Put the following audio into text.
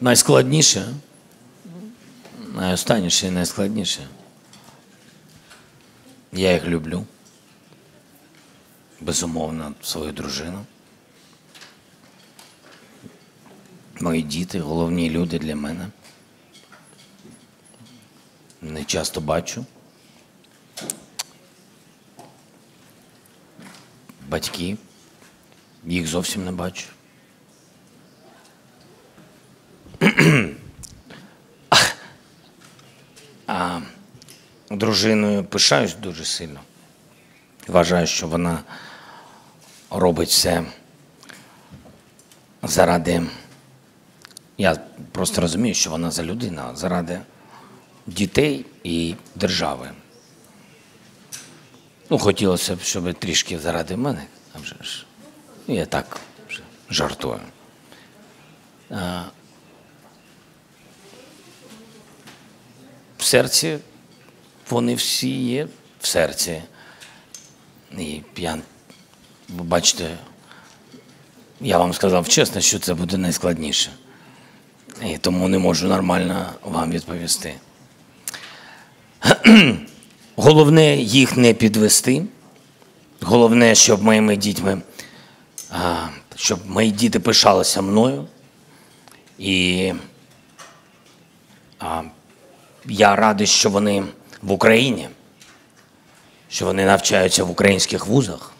Найскладніше, найостанніше і найскладніше. Я їх люблю. Безумовно, свою дружину. Мої діти, головні люди для мене. Не часто бачу. Батьки. Їх зовсім не бачу. А дружиною пишаюсь дуже сильно. Вважаю, що вона робить все заради. Я просто розумію, що вона за людина, заради дітей і держави. Ну, хотілося б, щоб трішки заради мене, а вже ж. Ну, Я так жартую. А, в серці вони всі є в серці. І я, бачите, я вам сказав чесно, що це буде найскладніше. І тому не можу нормально вам відповісти. Головне їх не підвести. Головне, щоб моїми дітьми, щоб мої діти пишалися мною. І я радий, що вони в Україні, що вони навчаються в українських вузах.